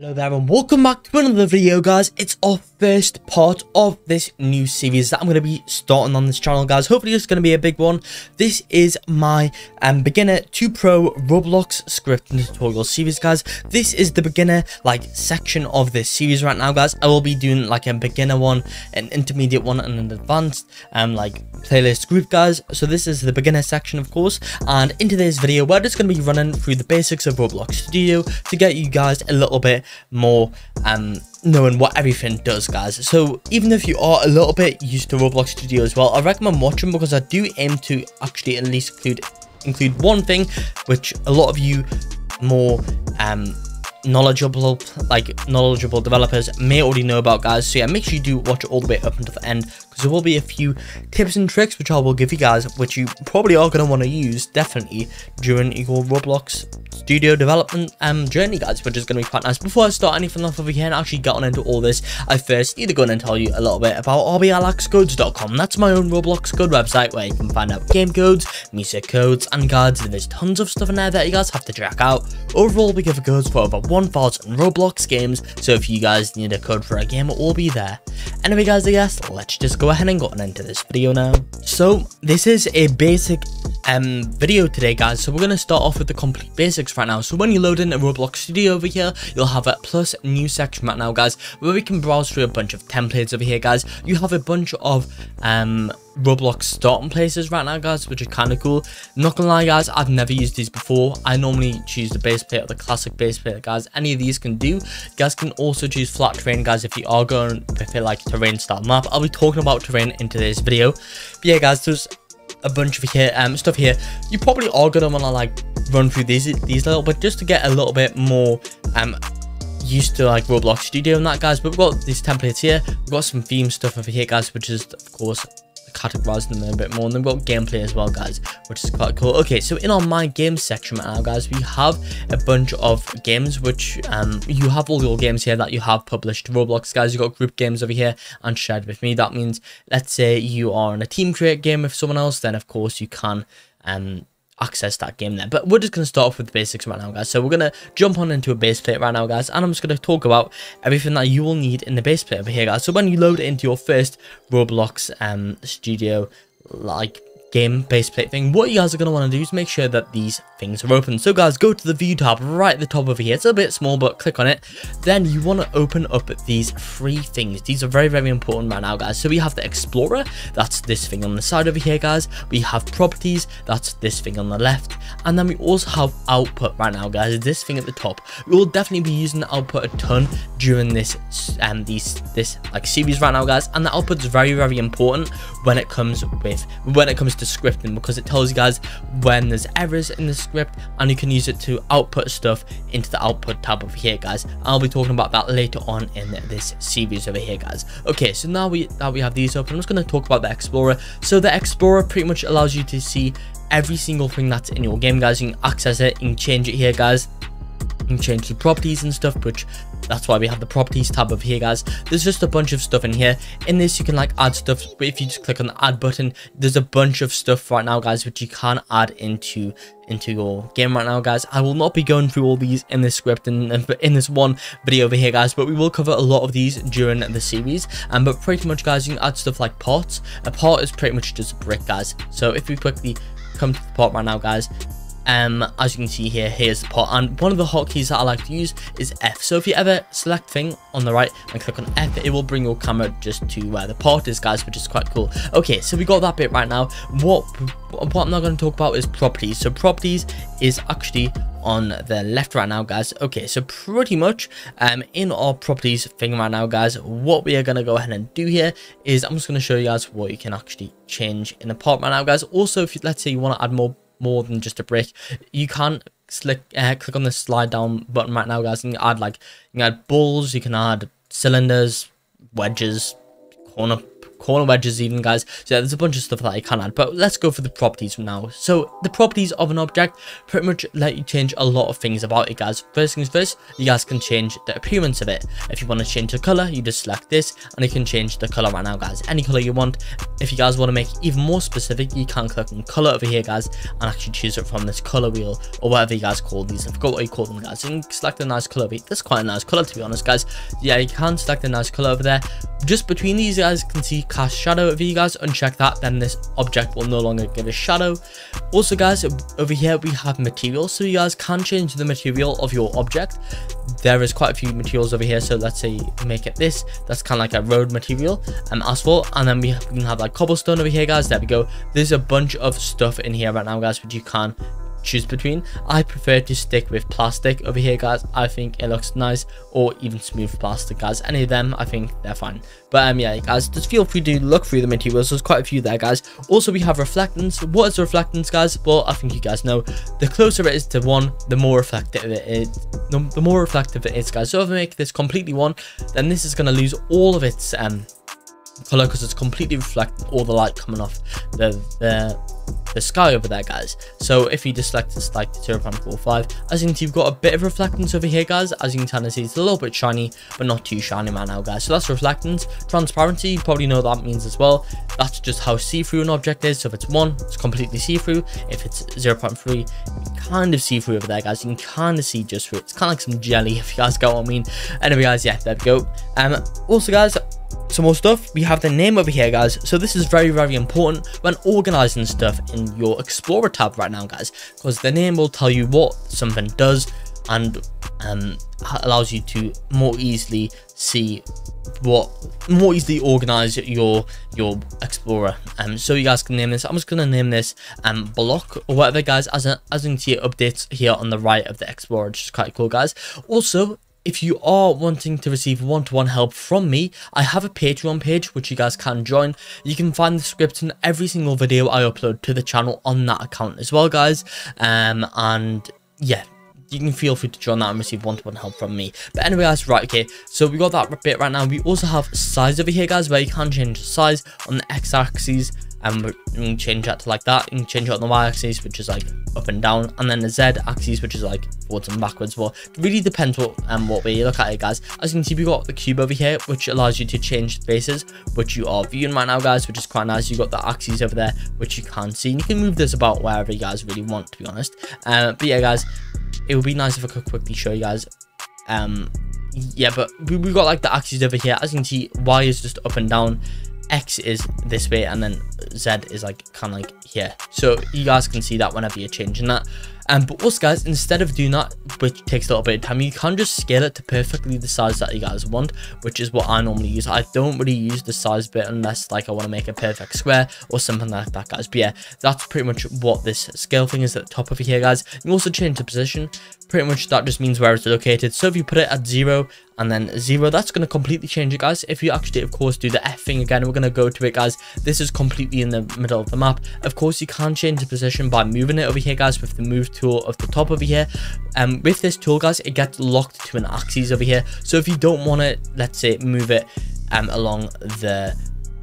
Hello there and welcome back to another video guys. It's our first part of this new series that I'm going to be starting on this channel guys. Hopefully it's going to be a big one. This is my um, beginner to pro Roblox script tutorial series guys. This is the beginner like section of this series right now guys. I will be doing like a beginner one, an intermediate one and an advanced um, like playlist group guys. So this is the beginner section of course and into this video we're just going to be running through the basics of Roblox Studio to get you guys a little bit more um knowing what everything does guys. So even if you are a little bit used to roblox studio as well i recommend watching because i do aim to actually at least include include one thing which a lot of you more um knowledgeable like knowledgeable developers may already know about guys. So yeah make sure you do watch it all the way up until the end because there will be a few tips and tricks which i will give you guys which you probably are going to want to use definitely during your roblox studio development um journey guys which is going to be quite nice. Before i start anything off over here and actually get on into all this i first need to go and tell you a little bit about rblxcodes.com that's my own roblox code website where you can find out game codes music codes and guides and there's tons of stuff in there that you guys have to check out. Overall we give codes for over 1000 Roblox games, so if you guys need a code for a game, it will be there. Anyway guys, I guess, let's just go ahead and gotten into this video now. So, this is a basic um, video today guys, so we're going to start off with the complete basics right now. So when you load in a Roblox Studio over here, you'll have a plus new section right now guys, where we can browse through a bunch of templates over here guys. You have a bunch of um, Roblox starting places right now, guys, which is kind of cool. not gonna lie, guys, I've never used these before. I normally choose the base plate or the classic base plate, guys. Any of these can do. You guys can also choose flat terrain, guys, if you are going with it like terrain style map. I'll be talking about terrain into this video. But yeah, guys, there's a bunch of here um stuff here. You probably are gonna wanna like run through these these little, but just to get a little bit more um used to like Roblox Studio and that guys but we've got these templates here we've got some theme stuff over here guys which is of course categorize them a bit more and then we've got gameplay as well guys which is quite cool. Okay so in our my games section right now guys we have a bunch of games which um you have all your games here that you have published. Roblox guys you've got group games over here and shared with me. That means let's say you are in a team create game with someone else then of course you can um access that game there. But we're just going to start off with the basics right now, guys. So we're going to jump on into a base plate right now, guys. And I'm just going to talk about everything that you will need in the base plate over here, guys. So when you load it into your first Roblox um, studio, like game base plate thing, what you guys are going to want to do is make sure that these things are open. So guys, go to the view tab right at the top over here. It's a bit small, but click on it. Then you want to open up these three things. These are very, very important right now, guys. So we have the Explorer. That's this thing on the side over here, guys. We have Properties. That's this thing on the left. And then we also have Output right now, guys. This thing at the top. We will definitely be using the Output a ton during this um these this like series right now, guys. And the Output is very, very important when it comes with when it comes to scripting because it tells you guys when there's errors in the script and you can use it to output stuff into the output tab over here guys. I'll be talking about that later on in this series over here guys. Okay so now we that we have these open i'm just going to talk about the explorer. So the explorer pretty much allows you to see every single thing that's in your game guys. You can access it you can change it here guys can change the properties and stuff which that's why we have the properties tab over here guys. There's just a bunch of stuff in here. In this you can like add stuff but if you just click on the add button there's a bunch of stuff right now guys which you can add into into your game right now guys. I will not be going through all these in this script and in this one video over here guys but we will cover a lot of these during the series. Um but pretty much guys you can add stuff like parts a part is pretty much just a brick guys. So if we quickly come to the part right now guys um as you can see here here's the part. And one of the hotkeys that i like to use is f. So if you ever select thing on the right and click on f it will bring your camera just to where the part is guys which is quite cool. Okay so we got that bit right now. What what i'm not going to talk about is properties. So properties is actually on the left right now guys. Okay so pretty much um in our properties thing right now guys what we are going to go ahead and do here is i'm just going to show you guys what you can actually change in the part right now guys. Also if you let's say you want to add more more than just a brick. You can slick, uh, click on the slide down button right now, guys, and add like you can add balls, you can add cylinders, wedges, corner corner wedges even guys so yeah, there's a bunch of stuff that I can add but let's go for the properties now. So the properties of an object pretty much let you change a lot of things about it guys. First things first you guys can change the appearance of it. If you want to change the color you just select this and you can change the color right now guys. Any color you want. If you guys want to make even more specific you can click on color over here guys and actually choose it from this color wheel or whatever you guys call these. I forgot what you call them guys. You can select a nice color that's quite a nice color to be honest guys. Yeah you can select a nice color over there. Just between these guys you can see cast shadow if you guys uncheck that then this object will no longer give a shadow. Also guys over here we have materials so you guys can change the material of your object. There is quite a few materials over here so let's say make it this. That's kind of like a road material and asphalt and then we, we can have like cobblestone over here guys. There we go. There's a bunch of stuff in here right now guys which you can choose between. I prefer to stick with plastic over here guys. I think it looks nice or even smooth plastic guys. Any of them i think they're fine. But um yeah guys just feel free to look through the materials. There's quite a few there guys. Also we have reflectance what is reflectance guys? Well i think you guys know. The closer it is to one the more reflective it is the more reflective it is guys. So if i make this completely one then this is going to lose all of its um color because it's completely reflecting all the light coming off the the the sky over there guys. So if you just select this like 0.45 as you can see you've got a bit of reflectance over here guys. As you can kind of see it's a little bit shiny but not too shiny right now guys. So that's reflectance. Transparency you probably know that means as well. That's just how see-through an object is. So if it's one it's completely see-through. If it's 0.3 kind of see-through over there guys. You can kind of see just through. It's kind of like some jelly if you guys get what i mean. Anyway guys yeah there we go. Um also guys some more stuff. We have the name over here guys. So this is very very important when organizing stuff in your explorer tab right now guys because the name will tell you what something does and um, allows you to more easily see what more easily organize your your explorer. Um so you guys can name this. I'm just gonna name this um block or whatever guys as a, as you can see it updates here on the right of the explorer which is quite cool guys. Also if you are wanting to receive one-to-one -one help from me, I have a Patreon page which you guys can join. You can find the script in every single video I upload to the channel on that account as well, guys. Um, and yeah, you can feel free to join that and receive one-to-one -one help from me. But anyway, guys, right, okay, so we got that bit right now. We also have size over here, guys, where you can change size on the x-axis and we can change that to like that. You can change it on the y-axis, which is like up and down, and then the z-axis, which is like forwards and backwards. It really depends what um what way you look at it, guys. As you can see, we got the cube over here, which allows you to change the faces, which you are viewing right now, guys, which is quite nice. You got the axes over there, which you can see, and you can move this about wherever you guys really want, to be honest. Uh, but yeah, guys, it would be nice if I could quickly show you guys. Um, yeah, but we, we got like the axes over here. As you can see, y is just up and down X is this way and then Z is like kind of like here. So you guys can see that whenever you're changing that. Um, but also guys, instead of doing that, which takes a little bit of time, you can just scale it to perfectly the size that you guys want, which is what I normally use. I don't really use the size bit unless like I want to make a perfect square or something like that, guys. But yeah, that's pretty much what this scale thing is at the top of here, guys. You also change the position. Pretty much that just means where it's located. So if you put it at zero and then zero, that's going to completely change it, guys. If you actually, of course, do the F thing again, we're going to go to it, guys. This is completely in the middle of the map. Of course, you can change the position by moving it over here, guys, with the move tool of the top over here. Um, with this tool, guys, it gets locked to an axis over here. So if you don't want to, let's say, move it um, along the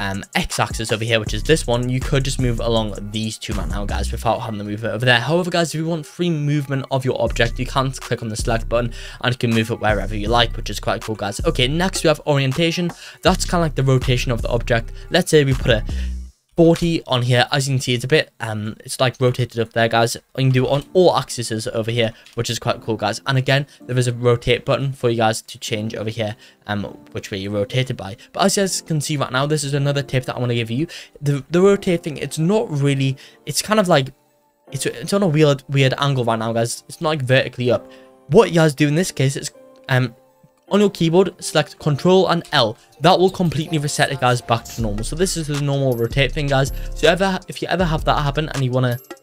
um, x-axis over here, which is this one, you could just move along these two right now, guys, without having to move it over there. However, guys, if you want free movement of your object, you can click on the select button and you can move it wherever you like, which is quite cool, guys. Okay, next we have orientation. That's kind of like the rotation of the object. Let's say we put a 40 on here. As you can see it's a bit um it's like rotated up there guys. You can do it on all axes over here which is quite cool guys. And again there is a rotate button for you guys to change over here um which way you rotate it by. But as you guys can see right now this is another tip that i want to give you. The the rotate thing it's not really it's kind of like it's it's on a weird weird angle right now guys. It's not like vertically up. What you guys do in this case is um on your keyboard, select Control and L. That will completely reset it, guys, back to normal. So this is the normal rotate thing, guys. So ever, if you ever have that happen and you want to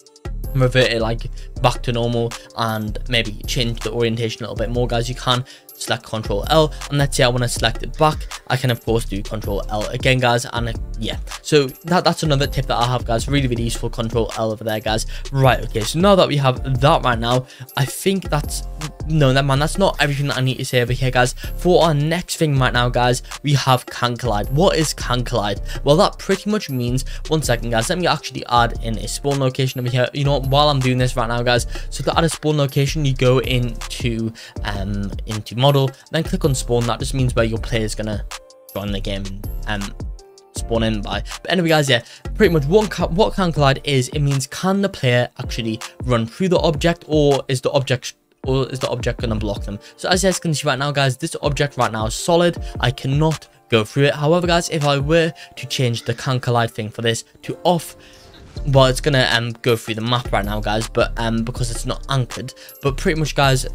revert it like back to normal and maybe change the orientation a little bit more guys you can select Control L, and let's say I want to select it back, I can of course do Control L again, guys, and yeah. So that that's another tip that I have, guys. Really, really useful Control L over there, guys. Right, okay. So now that we have that right now, I think that's no, that man, that's not everything that I need to say over here, guys. For our next thing right now, guys, we have Can Collide. What is Can Collide? Well, that pretty much means one second, guys. Let me actually add in a spawn location over here. You know, while I'm doing this right now, guys. Guys so to add a spawn location, you go into um into model, then click on spawn. That just means where your player is gonna join the game and um, spawn in by. But anyway, guys, yeah, pretty much what can, what can collide is it means can the player actually run through the object or is the object or is the object going to block them so as you guys can see right now guys this object right now is solid i cannot go through it however guys if i were to change the can collide thing for this to off well it's gonna um go through the map right now guys but um because it's not anchored. But pretty much guys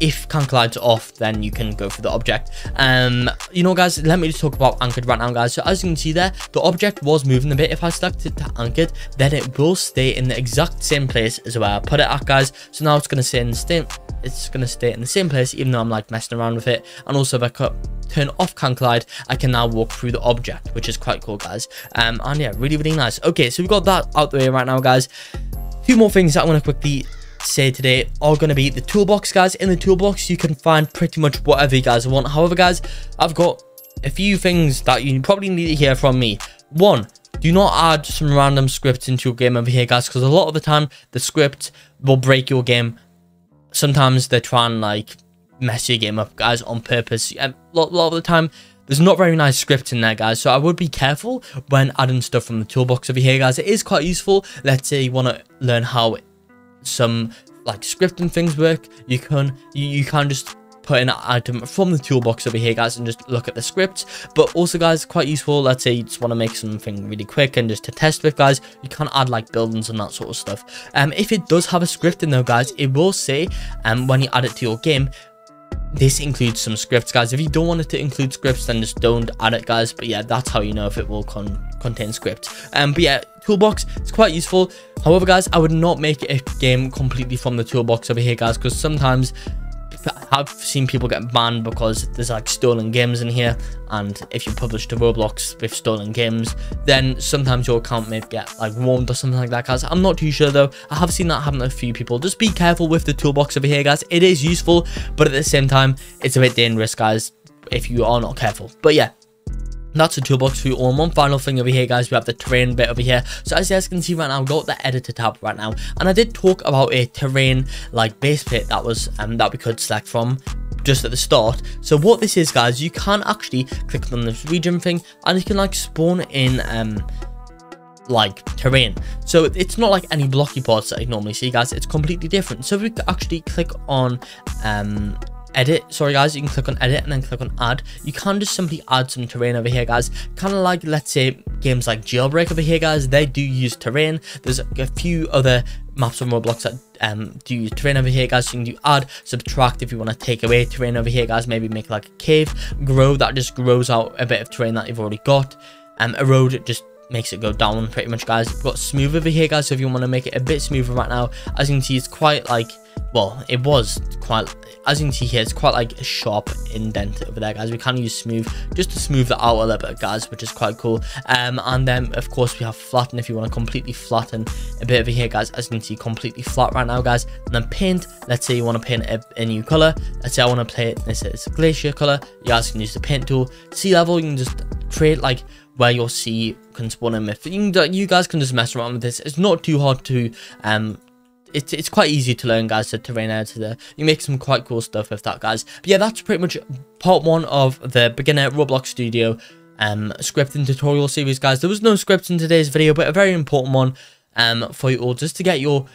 if collide's off then you can go for the object. Um you know guys let me just talk about anchored right now guys. So as you can see there the object was moving a bit. If i select it to anchored then it will stay in the exact same place as where i put it at guys. So now it's to stay in the same it's to stay in the same place even though i'm like messing around with it. And also if i cut turn off can collide i can now walk through the object which is quite cool guys. Um and yeah really really nice. Okay so we've got that out the way right now guys. Few more things that i want to quickly say today are going to be the toolbox guys. In the toolbox you can find pretty much whatever you guys want. However guys i've got a few things that you probably need to hear from me. One do not add some random scripts into your game over here guys because a lot of the time the script will break your game. Sometimes they try and like mess your game up guys on purpose. A lot, lot of the time there's not very nice scripts in there, guys, so I would be careful when adding stuff from the toolbox over here, guys. It is quite useful. Let's say you want to learn how some like scripting things work, you can you, you can just put an item from the toolbox over here guys and just look at the script. But also guys quite useful. Let's say you just want to make something really quick and just to test with guys you can add like buildings and that sort of stuff. Um if it does have a script in there guys it will say um when you add it to your game this includes some scripts guys. If you don't want it to include scripts then just don't add it guys. But yeah that's how you know if it will con contain scripts. Um but yeah toolbox it's quite useful. However guys i would not make a game completely from the toolbox over here guys because sometimes I've seen people get banned because there's like stolen games in here and if you publish to Roblox with stolen games then sometimes your account may get like warned or something like that guys. I'm not too sure though. I have seen that happen to a few people. Just be careful with the toolbox over here guys. It is useful but at the same time it's a bit dangerous guys if you are not careful. But yeah that's the toolbox for you all. One final thing over here, guys, we have the terrain bit over here. So as you guys can see right now, I've got the editor tab right now. And I did talk about a terrain like base plate that was um that we could select from just at the start. So what this is, guys, you can actually click on this region thing and you can like spawn in um like terrain so it's not like any blocky parts that you normally see guys it's completely different so we could actually click on um edit. Sorry guys you can click on edit and then click on add. You can just simply add some terrain over here guys. Kind of like let's say games like jailbreak over here guys. They do use terrain. There's a few other maps on roblox that um do use terrain over here guys. So you can do add subtract if you want to take away terrain over here guys. Maybe make like a cave grow. That just grows out a bit of terrain that you've already got. Um erode just makes it go down pretty much guys. We've got smooth over here guys so if you want to make it a bit smoother right now as you can see it's quite like well it was quite as you can see here it's quite like a sharp indent over there guys. We can use smooth just to smooth that out a little bit guys which is quite cool. Um and then of course we have flatten if you want to completely flatten a bit over here guys as you can see completely flat right now guys. And then paint let's say you want to paint a, a new color. Let's say i want to paint this is glacier color. You guys can use the paint tool. Sea level you can just create like where your sea can spawn a with you, can, you guys can just mess around with this. It's not too hard to um it's it's quite easy to learn guys the terrain editor you make some quite cool stuff with that guys. But yeah that's pretty much part one of the beginner roblox studio um scripting tutorial series guys. There was no scripts in today's video but a very important one um for you all just to get your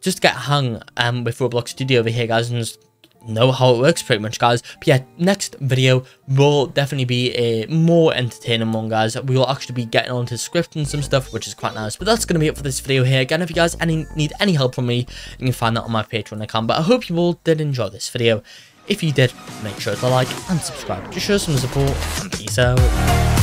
just get hung um with roblox studio over here guys and just know how it works pretty much guys. But yeah next video will definitely be a more entertaining one guys. We will actually be getting onto scripting some stuff which is quite nice. But that's going to be it for this video here. Again if you guys any need any help from me you can find that on my patreon account. But i hope you all did enjoy this video. If you did make sure to like and subscribe. To show some support. And peace out